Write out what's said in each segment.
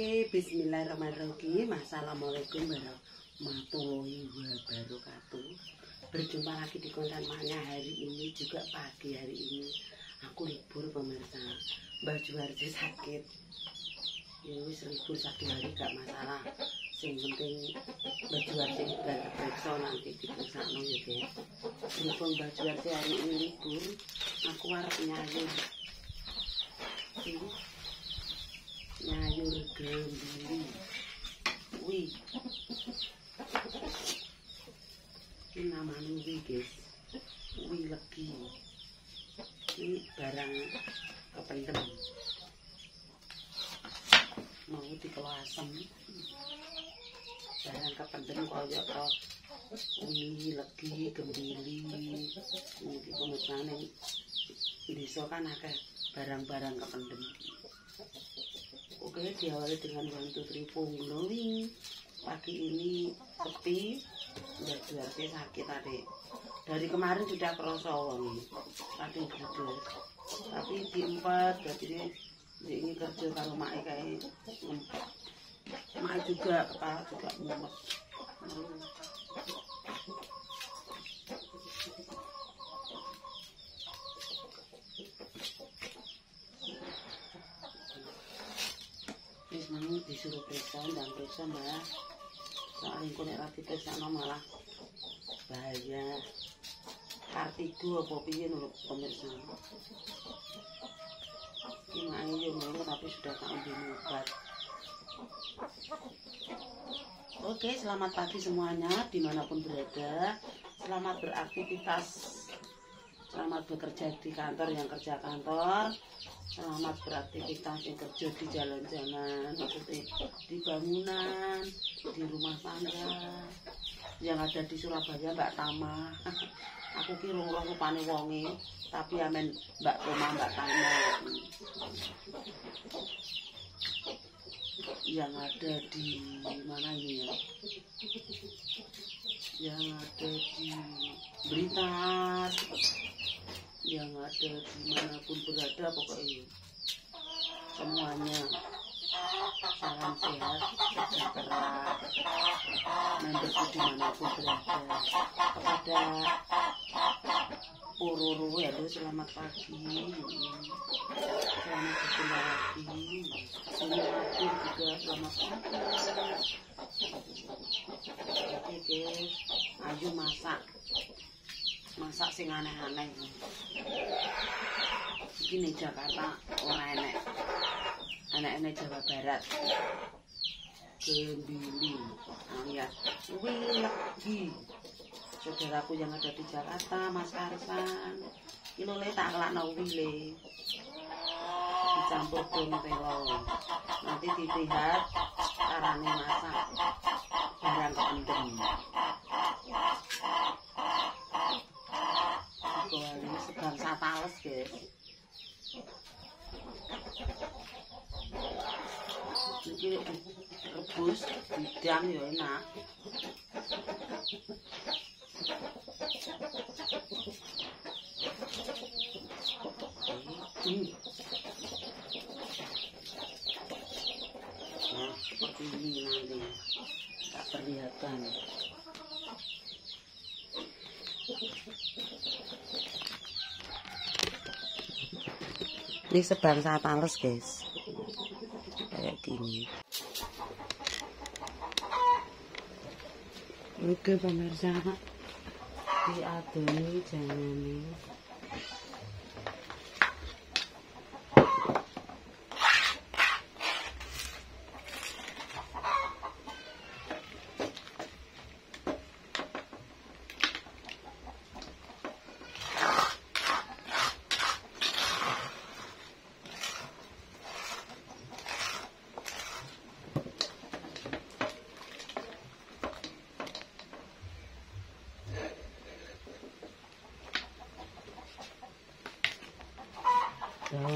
Oke, bismillahirrahmanirrahim. Assalamualaikum warahmatullahi wabarakatuh. Berjumpa lagi di konten Manya hari ini juga pagi hari ini. Aku libur pemirsa. Mbak Juwarji sakit. Ya wis libur satu hari gak masalah. Sing penting Mbak Juwarji gak periksa nanti diperiksa no ya guys. Berhubung Juwarji hari ini libur, aku harap nyanyi. Ini good girl, Lily. We. Ini namanya guys. We legi. Ini barang kependem. Mau dikeluasan. Barang kependem kalau apa? Umi, Legi, Gembili Mungkin pengetahuan yang Disokan akeh barang-barang kependem Oke, diawali dengan two three glowing. Pagi ini sepi, udah berarti sakit tadi. Dari kemarin sudah kerasa wangi, tadi. Tapi diempat, berarti ini, kerja kalau mak kayak juga kepala juga mumet. Nang disuruh periksa dan periksa mbak soalnya kau nek rati periksa malah bahaya. Kartigo apa piye nurut pemirsa? Ini ayo yo tapi sudah tak ambil obat. Oke, selamat pagi semuanya di mana pun berada. Selamat beraktivitas, selamat bekerja di kantor yang kerja kantor, selamat beraktivitas yang kerja di jalan-jalan maksudnya di bangunan di rumah tangga. Yang ada di Surabaya Mbak Tama. Aku kira roh rupane wonge tapi amen Mbak Toma Mbak Tama. Yang ada di mana ini ya? Yang ada di Blitar yang ada di mana pun berada pokoknya semuanya salam sehat sejahtera memberku di mana pun berada. Kepada Pururu ya selamat pagi. Selamat berjumpa lagi. Selamat juga selamat pagi. Oke guys. Ayo masak masak sing aneh-aneh. Iki Jakarta ora enek. Enek-enek Jawa Barat. Gembili alias Wilegi saudaraku yang ada di Jakarta Mas Karsan ini le tak kelakno wile dicampur dong telo nanti dilihat caranya masak barang keendem ini segar satales guys ini rebus bidang ya enak hmm. nah seperti ini nanti. Tak perlihatkan. Ini sebangsa tales guys Oke pemirsa, di We are doing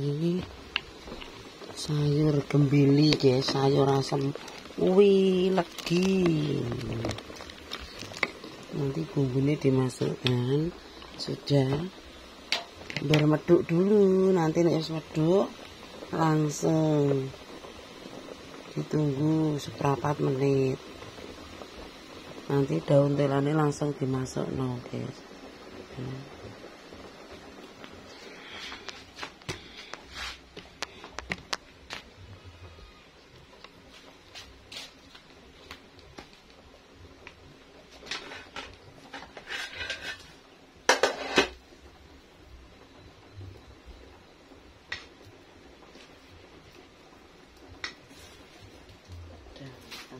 ini sayur gembili guys sayur asam wih lagi nanti bumbunya dimasukkan. Sudah. Bermeduk dulu. Nanti nih meduk langsung ditunggu seperempat menit. Nanti daun telane langsung dimasuk no guys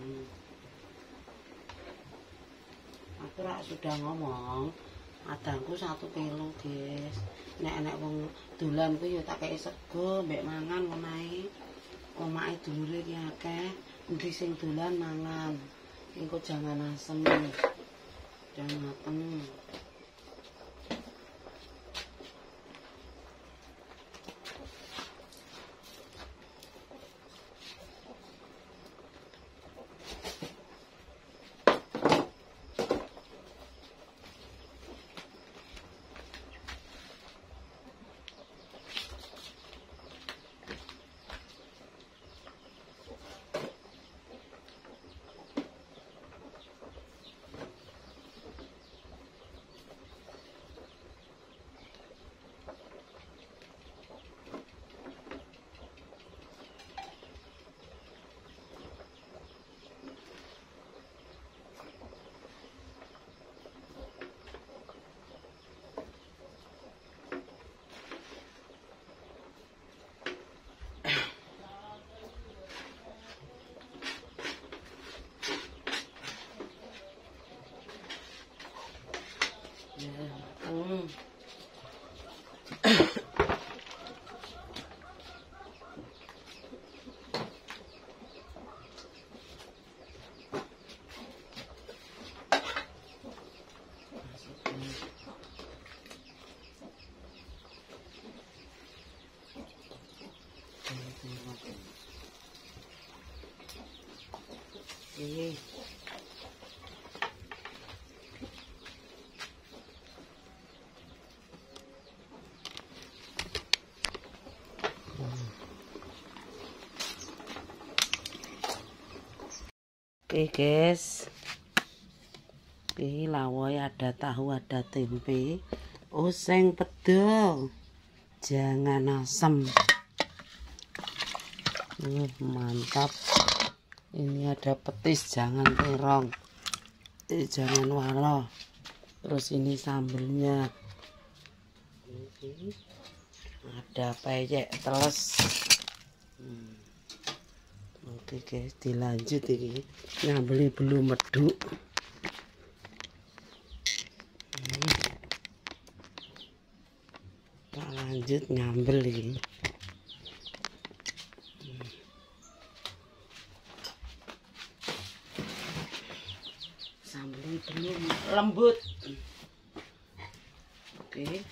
hmm. aku rak sudah ngomong adangku satu kilo guys nek nek wong dolan ku ya tak kei sego mbek mangan ngonae omake dulure iki akeh endi sing dolan mangan. Engko jangan asem jangan Oke. Guys. Oke lawai ada tahu ada tempe. Oseng pedel Jangan asem. Uh, Mantap Ini ada petis jangan terong eh, Jangan walo Terus ini sambelnya Ada peyek teles hmm. Oke guys, dilanjut ini. Nyambeli belum meduk. Kita lanjut nyambel ini. Belum lembut. Oke.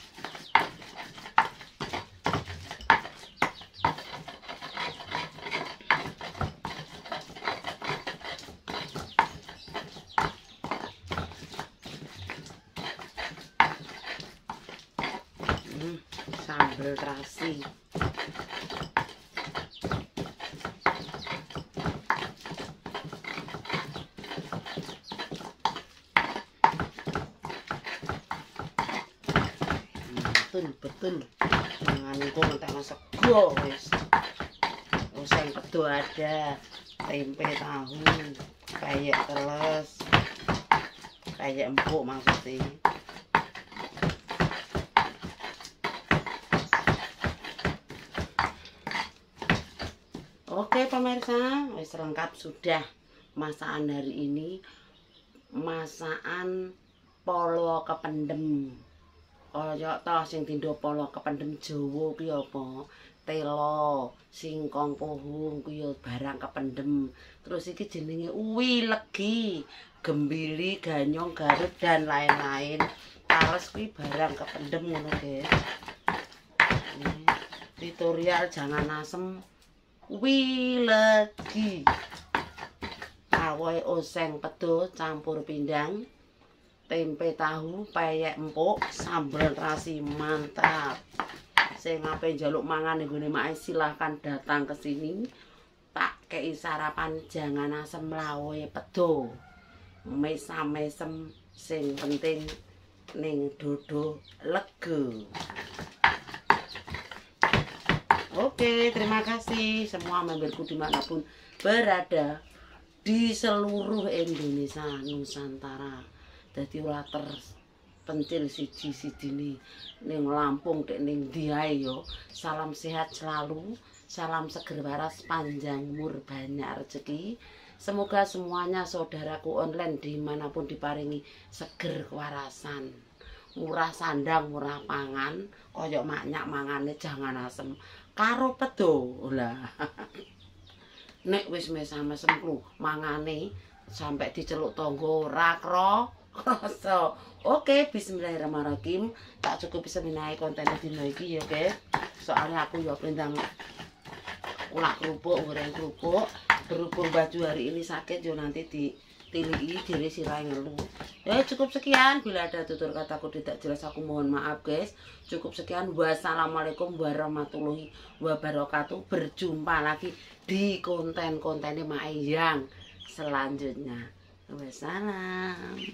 sambal terasi betul jangan kok ngentek sego wis usang kedo ada tempe tahu kayak teles kayak empuk maksudnya Oke pemirsa, wis lengkap sudah masakan hari ini. Masakan polo kependem. Kaya ta sing tindo polo kependem Jawa kuwi apa? Telo, singkong pohung kuwi barang kependem. Terus iki jenenge uwi legi, gembili, ganyong, garut dan lain-lain. Tales kuwi barang kependem ngono, guys. tutorial jangan asem wilegi awoy oseng pedo campur pindang tempe tahu peyek empuk sambal terasi mantap. Sing ngapain jaluk mangan nih mak silahkan datang ke sini. Tak kei sarapan jangan asem lawoy pedo. Mesam mesem sing penting ning dodo lego Oke, terima kasih. Semua memberku di mana pun berada di seluruh Indonesia Nusantara. Jadi ulah terpencil siji siji nih ning Lampung dek ning diae yo. Salam sehat selalu, salam seger waras panjang umur banyak rezeki. Semoga semuanya saudaraku online dimanapun diparingi seger kewarasan. Murah sandang, murah pangan, koyok maknyak mangane jangan asem. karo pedo lah nek wis mesam-mesem ku mangane sampai diceluk tonggo ora kro rasa oke bismillahirrahmanirrahim. Tak cukup bisa minae konten dino iki ya oke? Soalnya aku ya perintah ulak kerupuk goreng kerupuk. Berhubung baju hari ini sakit yo nanti di tili diri sirai ngelu. Ya cukup sekian. Bila ada tutur kataku tidak jelas aku mohon maaf guys. Cukup sekian. Wassalamualaikum warahmatullahi wabarakatuh. Berjumpa lagi di konten-konten yang selanjutnya wassalam